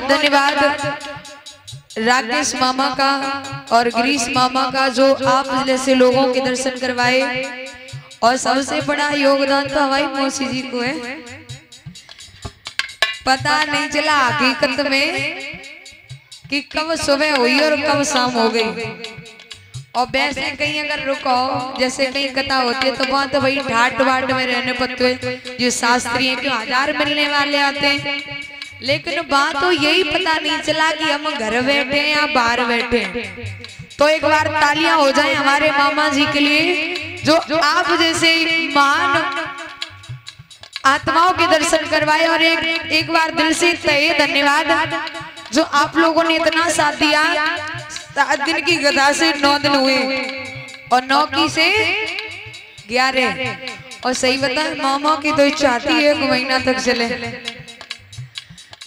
बहुत धन्यवाद। राकेश मामा का और गिरीश मामा का जो आप जैसे लोगों के दर्शन करवाए। और सबसे बड़ा योगदान तो हमारी मौसी जी को है। पता नहीं चला हकीकत में कि कब सुबह हुई और कब शाम हो गई। और वैसे कहीं अगर रुको जैसे कहीं कथा होती है तो वहाँ तो भाई ठाट बाट में रहने पत्ते जो शास्त्री हैं क्यों हज़ार मिलने वाले आते हैं। लेकिन बात तो यही पता नहीं चला कि हम घर बैठे हैं या बाहर बैठे हैं। तो एक बार तालियाँ हो जाए हमारे मामा जी के लिए जो आप जैसे महान आत्माओं के दर्शन करवाए और एक एक बार दिल से तय धन्यवाद जो आप लोगों ने इतना साथ दिया। सात दिन की गदा से नौ दिन हुए और नौ की से ग्यारह। और सही बता मामा की तो इच्छा आती है एक महीना तक चले।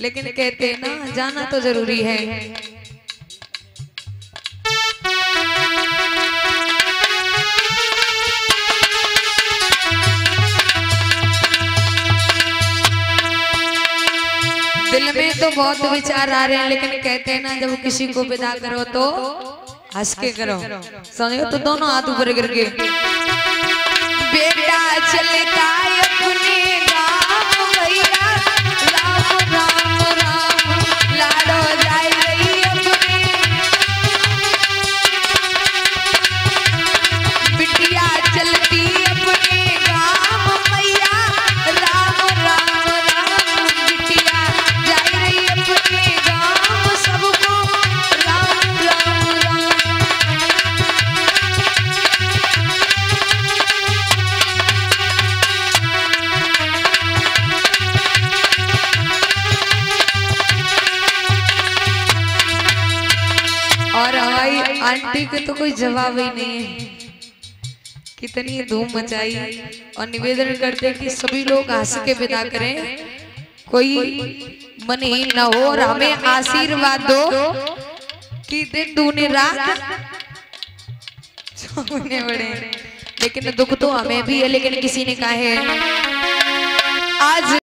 लेकिन कहते ना, जाना तो ज़रूरी है। दिल में तो बहुत विचार आ रहे हैं, लेकिन कहते हैं, ना, जब किसी को विदा करो तो हंस के करो। समझो? तो दोनों हाथ ऊपर करके बेटा हमारी आंटी के तो कोई जवाब ही नहीं है। कितनी धूम मचाई और निवेदन करते कि सभी लोग हंस के विदा करें। कोई मनहीन न हो और हमें आशीर्वाद दो कि दिन दूने रात। बड़े। लेकिन दुख तो हमें भी है, लेकिन किसी ने कहा है। आज